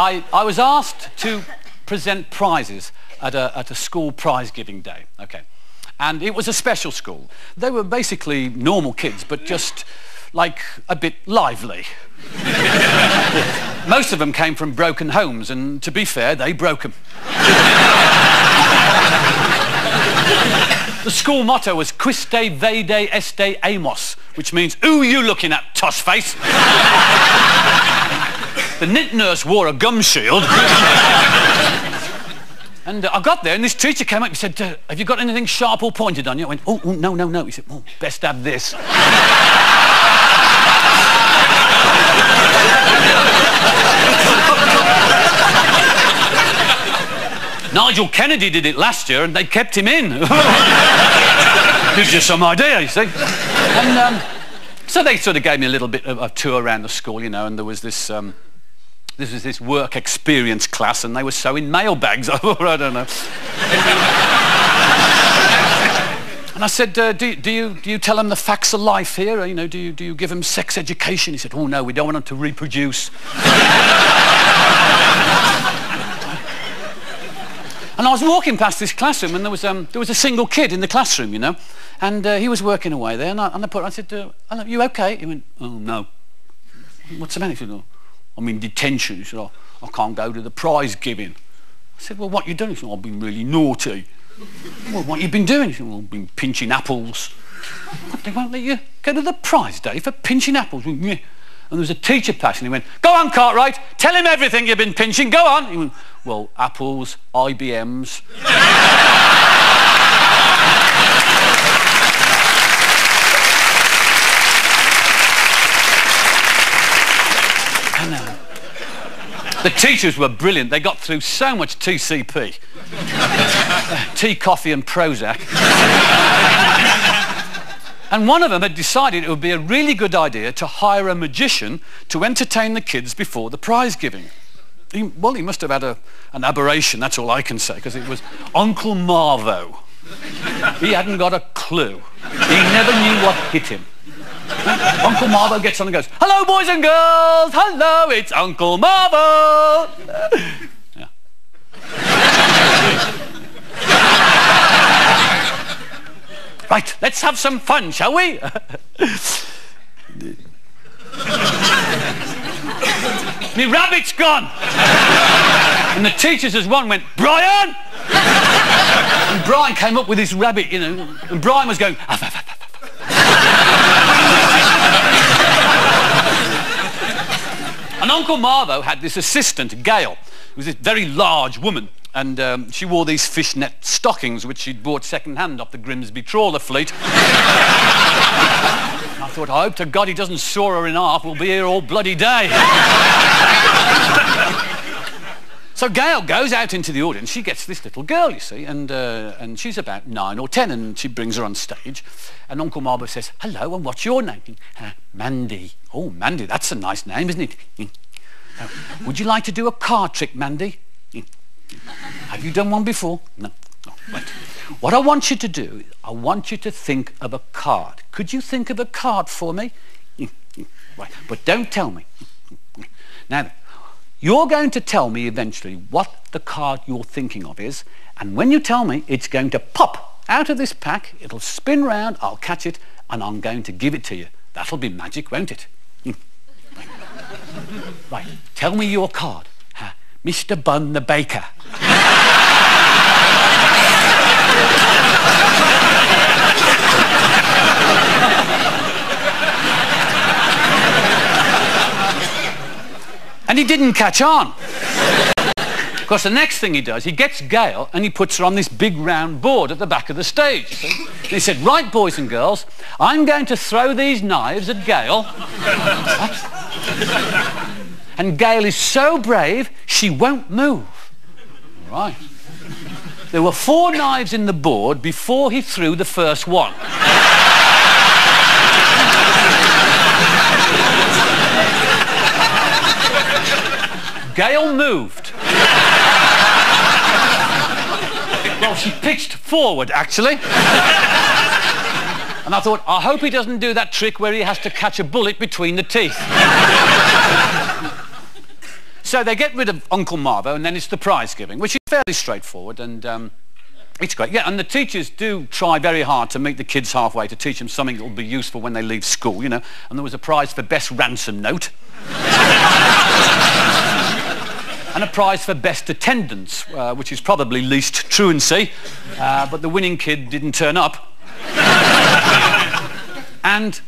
I, I was asked to present prizes at a, at a school prize giving day. Okay. And it was a special school. They were basically normal kids, but just like a bit lively. Most of them came from broken homes, and to be fair, they broke them. the school motto was Quiste Vede Este Amos, which means, Who you looking at, toss face? The nit nurse wore a gum shield. And uh, I got there, and this teacher came up and said, uh, have you got anything sharp or pointed on you? I went, oh, oh no, no, no. He said, oh, best have this. Nigel Kennedy did it last year, and they kept him in. Gives you some idea, you see. And um, so they sort of gave me a little bit of a tour around the school, you know, and there was this... Um, this was this work experience class and they were sewing mailbags. I don't know. and I said, uh, do, do, you, do you tell them the facts of life here? You know, do you, do you give them sex education? He said, oh no, we don't want them to reproduce. And I was walking past this classroom and there was, um, there was a single kid in the classroom, you know, and uh, he was working away there. And I, and I, put, I said, uh, are you okay? He went, oh, no. What's the matter? He said, oh, I'm in detention. He said, I can't go to the prize giving. I said, well, what you doing? He said, I've been really naughty. well, what you been doing? He said, well, I've been pinching apples. They won't let you go to the prize day for pinching apples. And there was a teacher passing. He went, go on, Cartwright, tell him everything you've been pinching. Go on. He went, well, apples, IBMs. The teachers were brilliant. They got through so much TCP. Tea, coffee and Prozac. and one of them had decided it would be a really good idea to hire a magician to entertain the kids before the prize giving. He, well, he must have had a, an aberration, that's all I can say, because it was Uncle Marvo. He hadn't got a clue. He never knew what hit him. Uncle Marvo gets on and goes, Hello, boys and girls. Hello, it's Uncle Marvo. Yeah. right, let's have some fun, shall we? Me rabbit's gone. and the teachers as one went, Brian! and Brian came up with his rabbit, you know, and Brian was going, ah, ah, ah, and Uncle Marvo had this assistant, Gail, who was this very large woman. And um, she wore these fishnet stockings, which she'd bought second-hand off the Grimsby trawler fleet. I thought, I hope to God he doesn't saw her in half. We'll be here all bloody day. So Gail goes out into the audience. She gets this little girl, you see, and, uh, and she's about nine or ten, and she brings her on stage. And Uncle Marvo says, hello, and what's your name? Mandy. Oh, Mandy, that's a nice name, isn't it? Uh, would you like to do a card trick, Mandy? Have you done one before? No. Oh, right. What I want you to do, I want you to think of a card. Could you think of a card for me? Right, but don't tell me. Now, you're going to tell me eventually what the card you're thinking of is, and when you tell me, it's going to pop out of this pack, it'll spin round, I'll catch it, and I'm going to give it to you. That'll be magic, won't it? Hmm. right, tell me your card. Mr. Bun the Baker. And he didn't catch on. Of course, the next thing he does, he gets Gail and he puts her on this big round board at the back of the stage. He said, right, boys and girls, I'm going to throw these knives at Gail. and Gail is so brave, she won't move. Right. There were four knives in the board before he threw the first one. Gail moved. well, she pitched forward, actually. And I thought, I hope he doesn't do that trick where he has to catch a bullet between the teeth. So they get rid of Uncle Marvo, and then it's the prize giving, which is fairly straightforward. And um, it's great. Yeah, and the teachers do try very hard to meet the kids halfway to teach them something that will be useful when they leave school, you know. And there was a prize for best ransom note. And a prize for best attendance, uh, which is probably least truancy. Uh, but the winning kid didn't turn up. and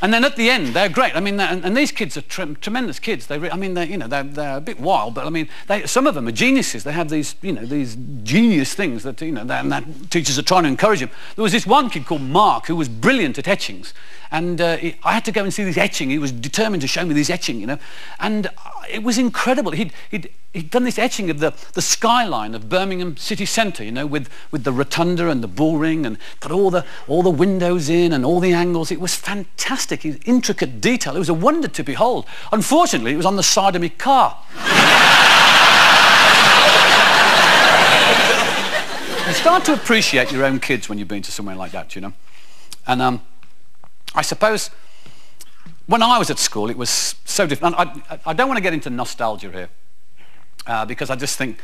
and then at the end, they're great. I mean, and, and these kids are tre tremendous kids. They, I mean, you know, they're, they're a bit wild, but I mean, they, some of them are geniuses. They have these, you know, these genius things that, you know, that, that teachers are trying to encourage them. There was this one kid called Mark who was brilliant at etchings. And uh, I had to go and see this etching. He was determined to show me this etching, you know. And it was incredible. He'd, he'd, he'd done this etching of the, the skyline of Birmingham city centre, you know, with, with the rotunda and the bull ring and got all the, all the windows in and all the angles. It was fantastic. It was intricate detail. It was a wonder to behold. Unfortunately, it was on the side of my car. you start to appreciate your own kids when you've been to somewhere like that, you know. And um, I suppose when I was at school, it was so different. I, I don't want to get into nostalgia here uh, because I just think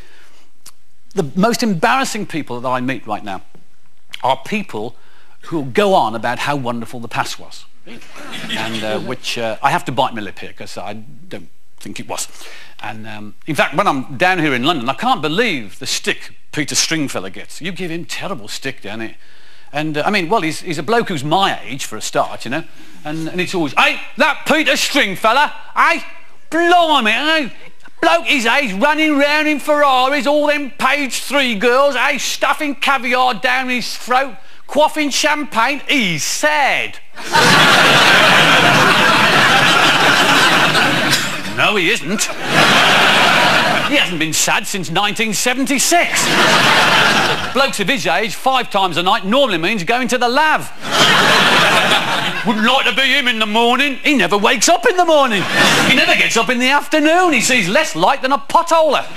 the most embarrassing people that I meet right now are people who go on about how wonderful the past was. and uh, which uh, I have to bite my lip here because I don't think it was. And um, in fact, when I'm down here in London, I can't believe the stick Peter Stringfellow gets. You give him terrible stick down here. And uh, I mean, well, he's, he's a bloke who's my age for a start, you know. And, and it's always, hey, that Peter Stringfellow, hey, blimey, hey, bloke his age running round in Ferraris, all them page three girls, hey, stuffing caviar down his throat, quaffing champagne, he's sad. no, he isn't. He hasn't been sad since 1976. Blokes of his age, five times a night, normally means going to the lav. Wouldn't like to be him in the morning. He never wakes up in the morning. He never gets up in the afternoon. He sees less light than a potholer.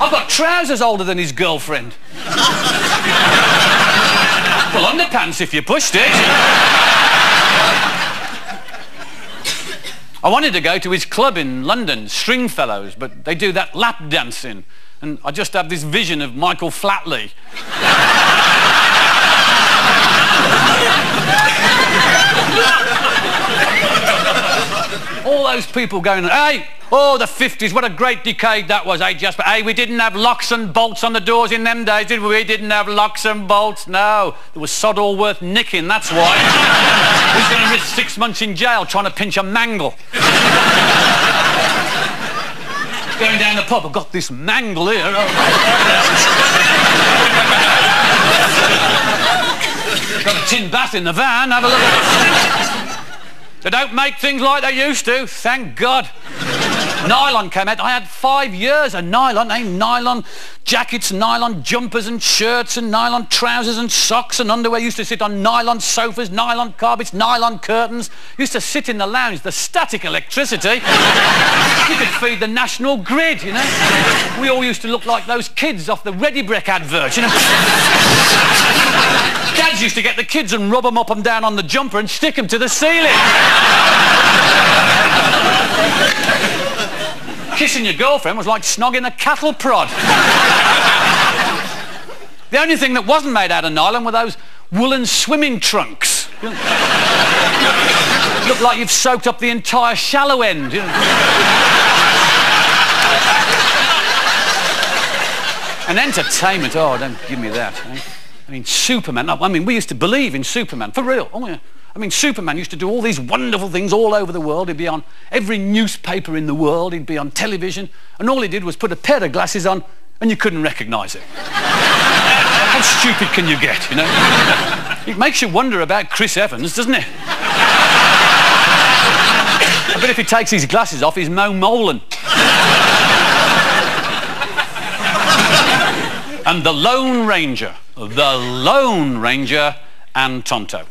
I've got trousers older than his girlfriend. well, underpants if you pushed it. I wanted to go to his club in London, Stringfellows, but they do that lap dancing. And I just have this vision of Michael Flatley. All those people going, hey, Oh, the 50s, what a great decade that was, eh, Jasper? Hey, we didn't have locks and bolts on the doors in them days, did we? We didn't have locks and bolts, no. There was sod all worth nicking, that's why. Six months in jail trying to pinch a mangle? Going down the pub, I've got this mangle here. Oh. got a tin bath in the van, have a look at it. They don't make things like they used to, thank God nylon came out. I had five years of nylon, eh? nylon jackets, nylon jumpers and shirts and nylon trousers and socks and underwear. Used to sit on nylon sofas, nylon carpets, nylon curtains. Used to sit in the lounge, the static electricity. you could feed the national grid, you know. We all used to look like those kids off the Ready Brek advert, you know. Dads used to get the kids and rub them up and down on the jumper and stick them to the ceiling. Kissing your girlfriend was like snogging a cattle prod. the only thing that wasn't made out of nylon were those woolen swimming trunks. Look like you've soaked up the entire shallow end. And entertainment, oh, don't give me that. Eh? I mean, Superman, I mean, we used to believe in Superman, for real. Oh, yeah. I mean, Superman used to do all these wonderful things all over the world. He'd be on every newspaper in the world. He'd be on television. And all he did was put a pair of glasses on and you couldn't recognize it. How stupid can you get, you know? It makes you wonder about Chris Evans, doesn't it? but if he takes his glasses off, he's Mo Mowlam. and the Lone Ranger, the Lone Ranger and Tonto.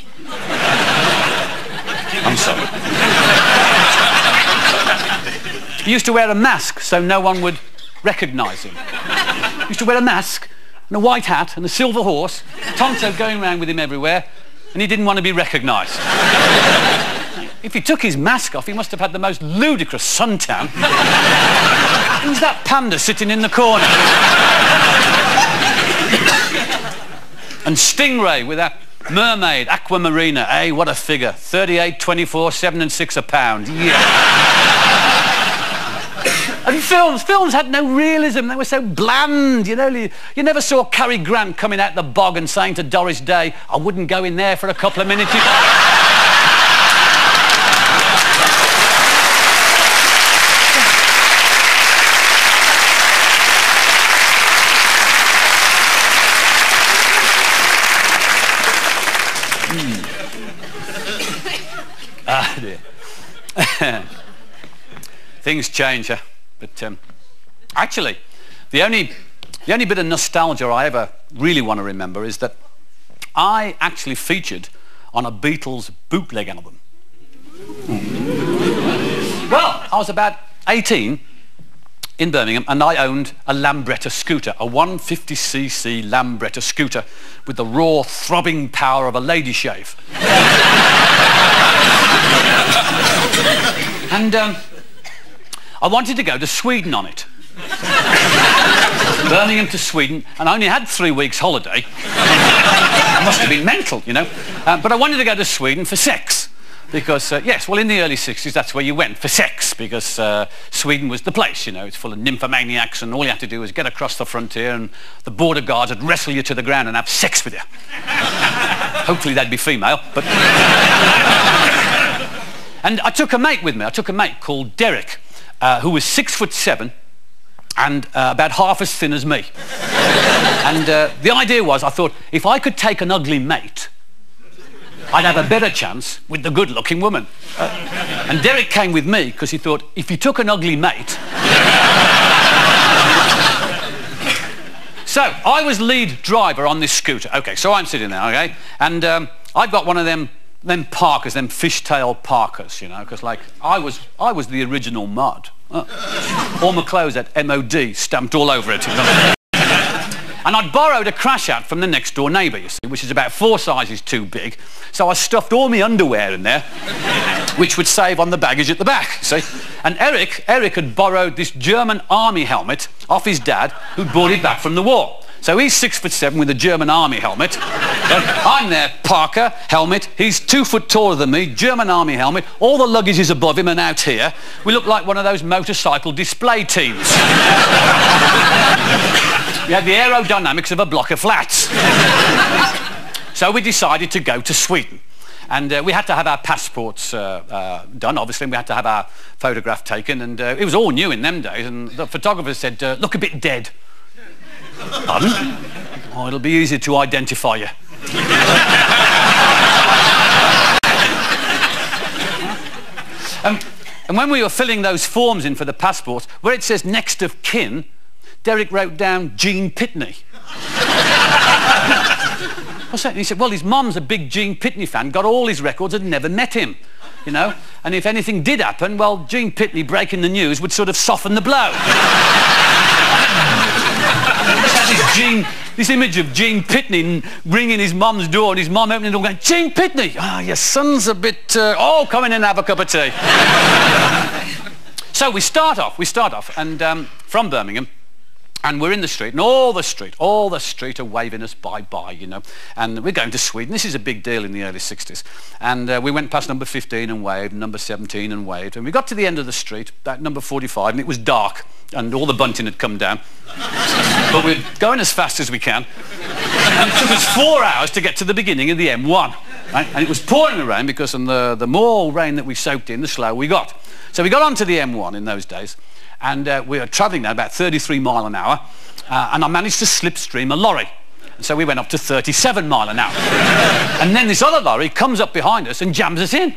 I'm sorry. he used to wear a mask so no one would recognise him. He used to wear a mask and a white hat and a silver horse, Tonto going around with him everywhere, and he didn't want to be recognised. if he took his mask off, he must have had the most ludicrous suntan. Who's that panda sitting in the corner? and Stingray with that mermaid, aquamarina. eh? what a figure. 38, 24, 7 and 6 a pound. Yeah. And films, films had no realism. They were so bland, you know. You, never saw Cary Grant coming out the bog and saying to Doris Day, I wouldn't go in there for a couple of minutes. Things change. But um, actually, the only, the only bit of nostalgia I ever really want to remember is that I actually featured on a Beatles bootleg album. well, I was about 18 in Birmingham and I owned a Lambretta scooter, a 150cc Lambretta scooter with the raw throbbing power of a lady shave. and um, I wanted to go to Sweden on it. Birmingham to Sweden, and I only had three weeks holiday. I must have been mental, you know. Uh, but I wanted to go to Sweden for sex. Because, uh, yes, well, in the early 60s, that's where you went for sex, because uh, Sweden was the place, you know. It's full of nymphomaniacs, and all you had to do was get across the frontier, and the border guards would wrestle you to the ground and have sex with you. Hopefully they'd be female, but... and I took a mate with me. I took a mate called Derek uh, who was six foot seven and uh, about half as thin as me. and uh, the idea was, I thought, if I could take an ugly mate, I'd have a better chance with the good-looking woman. Uh, and Derek came with me because he thought, if you took an ugly mate... so, I was lead driver on this scooter. OK, so I'm sitting there, OK? And um, I've got one of them them parkers, them fishtail parkers, you know, because like I was, I was the original mod. All my clothes had MOD stamped all over it. and I'd borrowed a crash out from the next door neighbour, you see, which is about four sizes too big. So I stuffed all my underwear in there, which would save on the baggage at the back, see. And Eric, Eric had borrowed this German army helmet off his dad, who'd brought it back from the war. So he's six foot seven with a German army helmet. I'm there, Parker, helmet. He's two foot taller than me, German army helmet. All the luggage is above him and out here. We look like one of those motorcycle display teams. we had the aerodynamics of a block of flats. so we decided to go to Sweden. And uh, we had to have our passports uh, uh, done, obviously. We had to have our photograph taken. And uh, it was all new in them days. And the photographer said, uh, look a bit dead. Pardon? Oh, it'll be easier to identify you. um, and when we were filling those forms in for the passports, where it says next of kin, Derek wrote down Gene Pitney. He said, well, his mum's a big Gene Pitney fan, got all his records and never met him. You know? And if anything did happen, well, Gene Pitney breaking the news would sort of soften the blow. this Gene, this image of Gene Pitney ringing his mum's door and his mum opening the door going, Gene Pitney, ah, oh, your son's a bit, uh, oh, come in and have a cup of tea. so we start off, we start off, and um, from Birmingham, and we're in the street, and all the street, all the street are waving us bye-bye, you know. And we're going to Sweden. This is a big deal in the early 60s. And uh, we went past number 15 and waved, number 17 and waved. And we got to the end of the street, that number 45, and it was dark, and all the bunting had come down. but we're going as fast as we can. And it took us four hours to get to the beginning of the M1. Right? And it was pouring rain because the, the more rain that we soaked in, the slower we got. So we got onto the M1 in those days and uh, we were travelling now about 33 mile an hour, uh, and I managed to slipstream a lorry. And so we went up to 37 mile an hour. and then this other lorry comes up behind us and jams us in.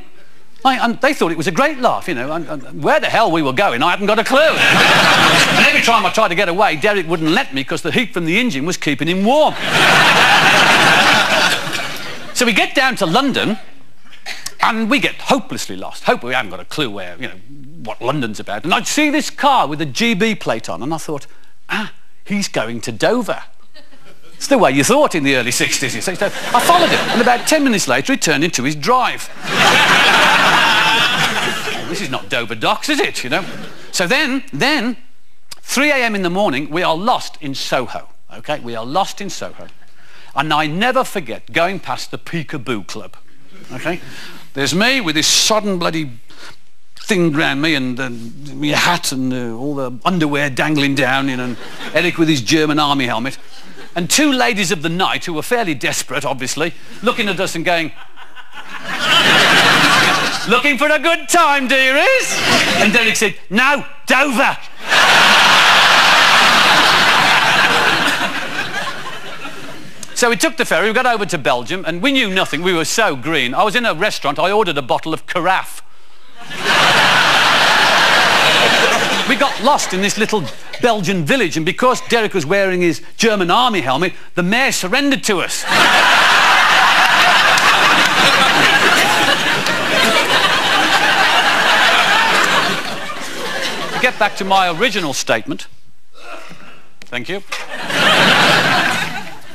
I, and they thought it was a great laugh, you know. Where the hell we were going, I hadn't got a clue. and every time I tried to get away, Derek wouldn't let me because the heat from the engine was keeping him warm. so we get down to London, and we get hopelessly lost. Hope we haven't got a clue where, you know, what London's about. And I'd see this car with a GB plate on, and I thought, ah, he's going to Dover. It's the way you thought in the early 60s. So I followed him, and about 10 minutes later, he turned into his drive. this is not Dover Docks, is it, you know? So then, then, 3 a.m. in the morning, we are lost in Soho, okay? We are lost in Soho. And I never forget going past the Peekaboo Club, okay? There's me with this sodden bloody thing around me and, and my hat and uh, all the underwear dangling down, you know, and Eric with his German army helmet. And two ladies of the night, who were fairly desperate, obviously, looking at us and going, Looking for a good time, dearies? And Derek said, No, Dover. So we took the ferry, we got over to Belgium, and we knew nothing. We were so green. I was in a restaurant, I ordered a bottle of carafe. We got lost in this little Belgian village, and because Derek was wearing his German army helmet, the mayor surrendered to us. to get back to my original statement, thank you.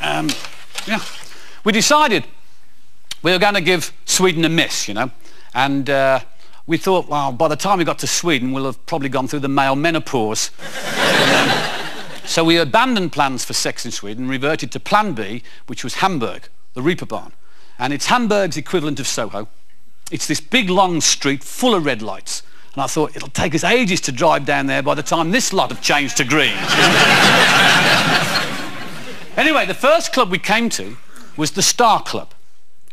Um, yeah. We decided we were going to give Sweden a miss, you know. And uh, we thought, well, by the time we got to Sweden, we'll have probably gone through the male menopause. so we abandoned plans for sex in Sweden, and reverted to plan B, which was Hamburg, the Reeperbahn. And it's Hamburg's equivalent of Soho. It's this big, long street full of red lights. And I thought, it'll take us ages to drive down there by the time this lot have changed to green. Anyway, the first club we came to was the Star Club,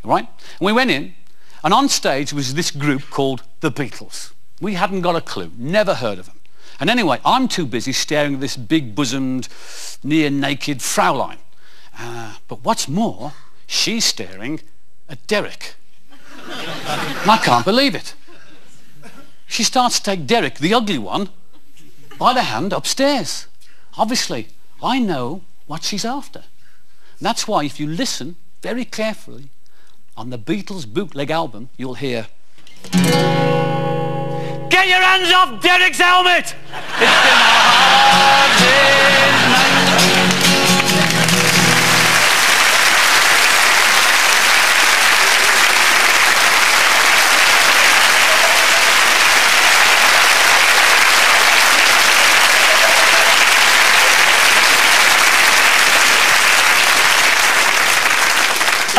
right? And we went in, and on stage was this group called the Beatles. We hadn't got a clue, never heard of them. And anyway, I'm too busy staring at this big-bosomed, near-naked Fraulein. Uh, but what's more, she's staring at Derek. I can't believe it. She starts to take Derek, the ugly one, by the hand upstairs. Obviously, I know what she's after. that's why if you listen very carefully on the Beatles bootleg album, you'll hear Get your hands off Derek's helmet!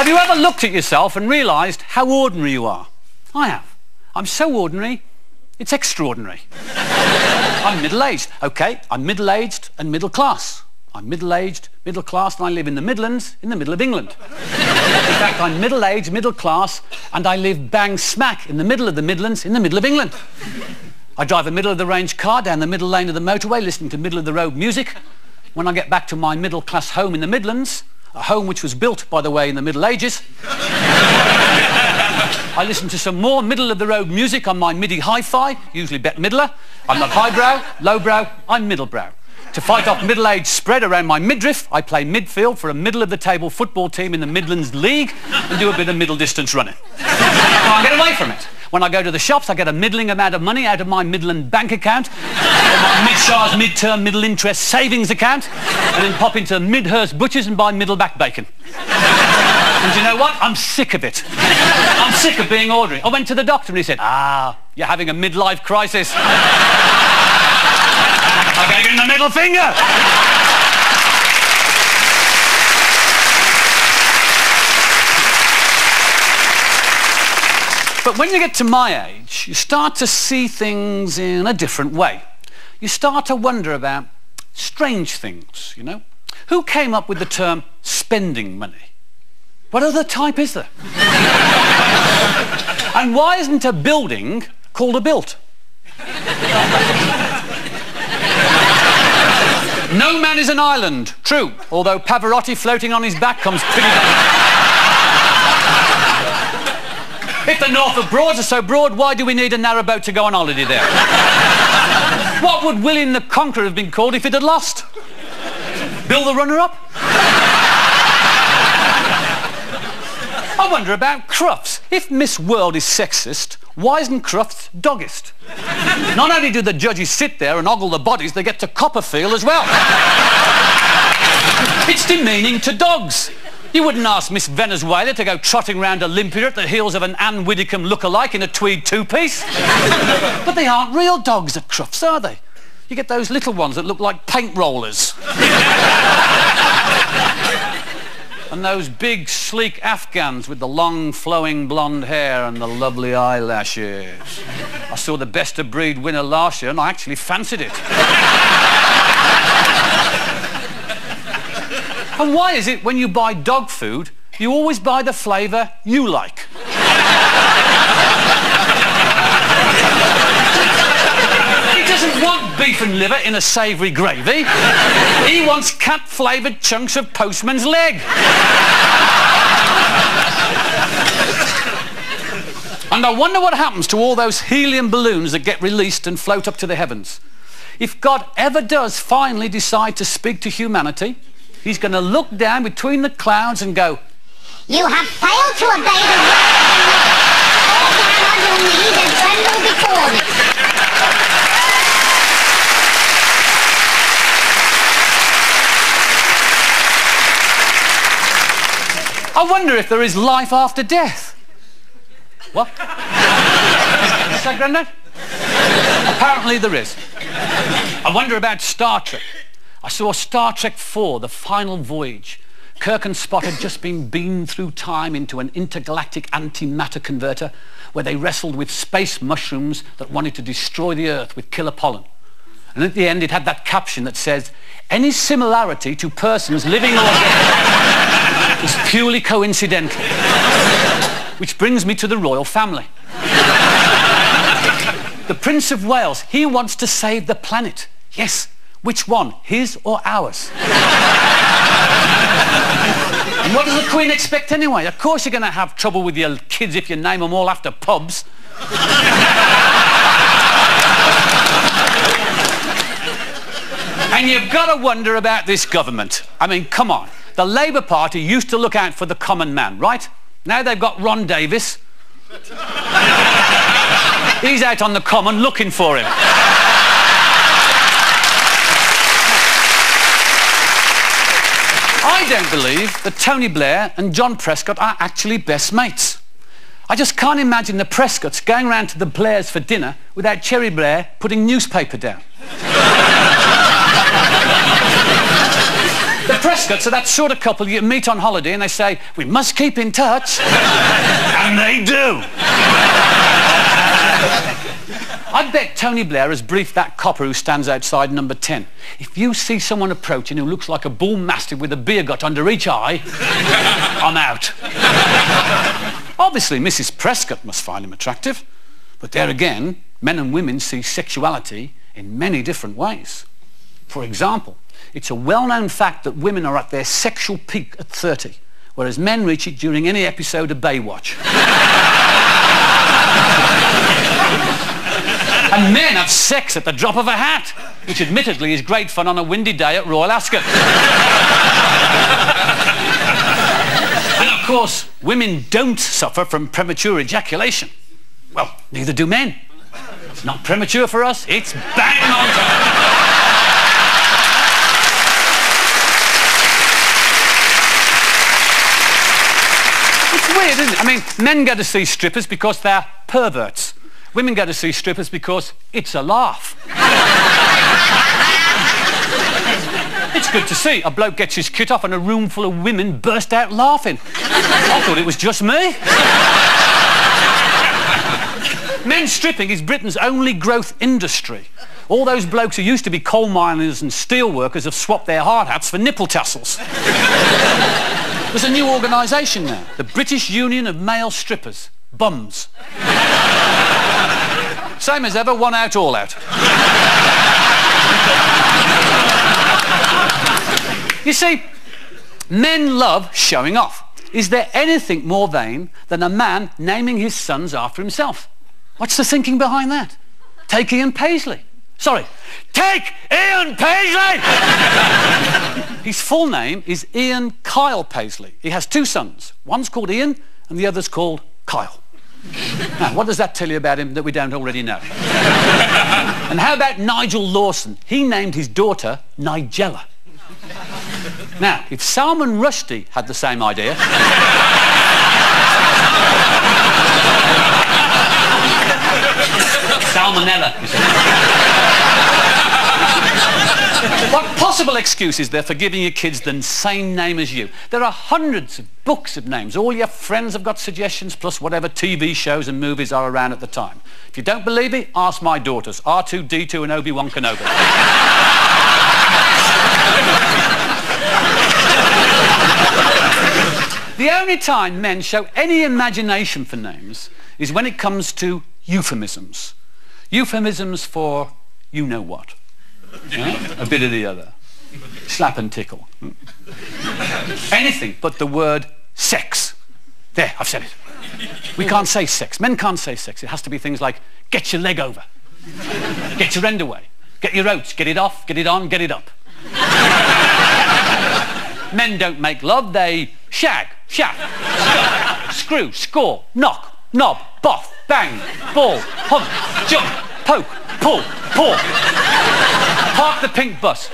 Have you ever looked at yourself and realised how ordinary you are? I have. I'm so ordinary, it's extraordinary. I'm middle-aged. Okay, I'm middle-aged and middle class. I'm middle-aged, middle class, and I live in the Midlands, in the middle of England. in fact, I'm middle-aged, middle class, and I live bang smack in the middle of the Midlands, in the middle of England. I drive a middle-of-the-range car down the middle lane of the motorway, listening to middle-of-the-road music. When I get back to my middle-class home in the Midlands, a home which was built, by the way, in the Middle Ages. I listen to some more middle-of-the-road music on my MIDI hi-fi, usually Bette Midler. I'm not highbrow, lowbrow, I'm middlebrow. To fight off middle-age spread around my midriff, I play midfield for a middle-of-the-table football team in the Midlands League and do a bit of middle-distance running. Can't get away from it. When I go to the shops, I get a middling amount of money out of my Midland bank account, my Midshires mid-term middle interest savings account, and then pop into Midhurst Butchers and buy middleback bacon. And you know what? I'm sick of it. I'm sick of being ordinary. I went to the doctor and he said, ah, you're having a midlife crisis. I gave him the middle finger. But when you get to my age, you start to see things in a different way. You start to wonder about strange things, you know? Who came up with the term spending money? What other type is there? and why isn't a building called a built? no man is an island, true, although Pavarotti floating on his back comes pretty... If the Norfolk Broads are so broad, why do we need a narrow boat to go on holiday there? what would William the Conqueror have been called if it had lost? Bill the runner-up? I wonder about Crufts. If Miss World is sexist, why isn't Crufts doggist? Not only do the judges sit there and ogle the bodies, they get to Copperfield as well. it's demeaning to dogs. You wouldn't ask Miss Venezuela to go trotting round Olympia at the heels of an Ann Widdecombe look-alike in a tweed two-piece. but they aren't real dogs at Crufts, are they? You get those little ones that look like paint rollers. and those big, sleek Afghans with the long, flowing blonde hair and the lovely eyelashes. I saw the best of breed winner last year and I actually fancied it. and why is it when you buy dog food, you always buy the flavour you like? He doesn't want beef and liver in a savoury gravy. he wants cat-flavoured chunks of postman's leg. and I wonder what happens to all those helium balloons that get released and float up to the heavens. If God ever does finally decide to speak to humanity, he's going to look down between the clouds and go, You have failed to obey the word of the Lord. Fall down on your knees and tremble before me. I wonder if there is life after death. What? is that, Grandad? Apparently there is. I wonder about Star Trek. I saw Star Trek 4, The Final Voyage. Kirk and Spock had just been beamed through time into an intergalactic antimatter converter where they wrestled with space mushrooms that wanted to destroy the Earth with killer pollen. And at the end, it had that caption that says, any similarity to persons living or dead is purely coincidental. Which brings me to the royal family. the Prince of Wales, he wants to save the planet. Yes, which one, his or ours? and what does the Queen expect anyway? Of course you're going to have trouble with your kids if you name them all after pubs. And you've got to wonder about this government. I mean, come on. The Labour Party used to look out for the common man, right? Now they've got Ron Davies. He's out on the common looking for him. I don't believe that Tony Blair and John Prescott are actually best mates. I just can't imagine the Prescotts going round to the Blairs for dinner without Cherie Blair putting newspaper down. the Prescotts are that sort of couple you meet on holiday and they say, we must keep in touch. and they do. I bet Tony Blair has briefed that copper who stands outside number 10. If you see someone approaching who looks like a bull mastiff with a beer gut under each eye, I'm out. Obviously, Mrs. Prescott must find him attractive. But there again, men and women see sexuality in many different ways. For example, it's a well-known fact that women are at their sexual peak at 30, whereas men reach it during any episode of Baywatch. and men have sex at the drop of a hat, which admittedly is great fun on a windy day at Royal Ascot. and of course, women don't suffer from premature ejaculation. Well, neither do men. It's not premature for us, it's bang on time. It's weird, isn't it? I mean, men go to see strippers because they're perverts. Women go to see strippers because it's a laugh. it's good to see. A bloke gets his kit off and a room full of women burst out laughing. I thought it was just me. Men stripping is Britain's only growth industry. All those blokes who used to be coal miners and steel workers have swapped their hard hats for nipple tassels. There's a new organisation now, the British Union of Male Strippers. Bums. Same as ever, one out, all out. you see, men love showing off. Is there anything more vain than a man naming his sons after himself? What's the thinking behind that? Take Ian Paisley. Sorry, take Ian Paisley! His full name is Ian Kyle Paisley. He has two sons. One's called Ian and the other's called Kyle. Now, what does that tell you about him that we don't already know? and how about Nigel Lawson? He named his daughter Nigella. Now, if Salman Rushdie had the same idea... Salmonella, you see. What possible excuse is there for giving your kids the same name as you? There are hundreds of books of names. All your friends have got suggestions, plus whatever TV shows and movies are around at the time. If you don't believe me, ask my daughters, R2-D2 and Obi-Wan Kenobi. the only time men show any imagination for names is when it comes to euphemisms. Euphemisms for you know what. A bit of the other. Slap and tickle. Anything but the word sex. There, I've said it. We can't say sex. Men can't say sex. It has to be things like get your leg over, get your end away, get your oats, get it off, get it on, get it up. Men don't make love, they shag, shaft, screw, score, knock, knob, boff, bang, ball, hunt, jump, poke, pull, paw. Park the pink bus.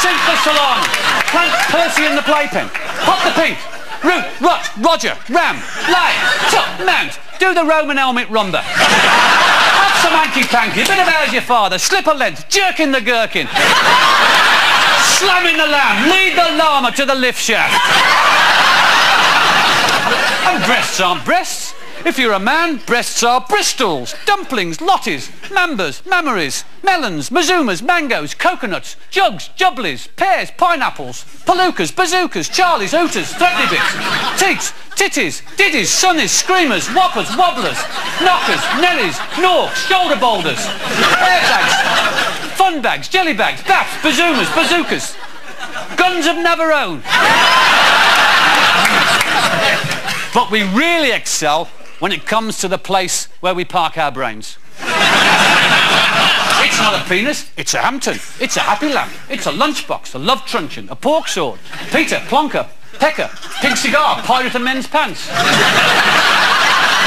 Sink the salon. Plant Percy in the playpen. Pop the pink. Root, rut, Roger, ram, lion, top, mount. Do the Roman helmet rumba. Have some hanky-panky, bit of how's your father, slip a length, jerk in the gherkin. Slamming the lamb, lead the llama to the lift shaft. and breasts aren't breasts. If you're a man, breasts are bristols, dumplings, lotties, mambas, mammaries, melons, mazumas, mangoes, coconuts, jugs, jubblies, pears, pineapples, palookas, bazookas, charlies, hooters, threadly bits, teats, titties, diddies, sunnies, screamers, whoppers, wobblers, knockers, nellies, norks, shoulder boulders, airbags, fun bags, jelly bags, baps, bazoomas, bazookas, guns of Navarone. but we really excel when it comes to the place where we park our brains. it's not a penis, it's a Hampton. It's a happy lamp. It's a lunchbox, a love truncheon, a pork sword, Peter, plonker, pecker, pink cigar, pirate of men's pants.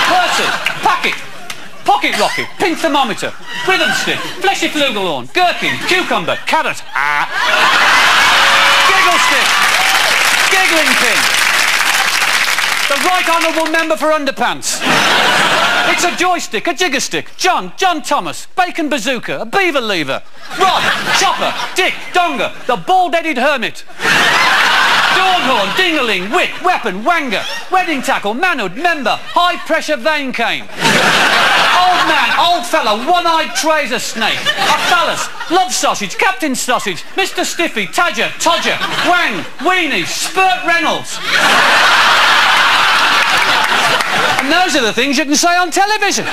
Purses, packet, pocket rocket, pink thermometer, rhythm stick, fleshy flugelhorn, gherkin, cucumber, carrot, ah. Giggle stick, giggling pin. Right Honourable Member for Underpants. it's a joystick, a jigger stick, John, John Thomas, bacon bazooka, a beaver lever, Rod, chopper, Dick, Donga, the bald-headed hermit. Dawnhorn, dingaling, wick, weapon, wanger, wedding tackle, manhood, member, high-pressure vein cane. old man, old fella, one-eyed tracer snake, a phallus, love sausage, captain sausage, Mr Stiffy, Tadger, Todger, Wang, Weenie, Spurt Reynolds. And those are the things you can say on television.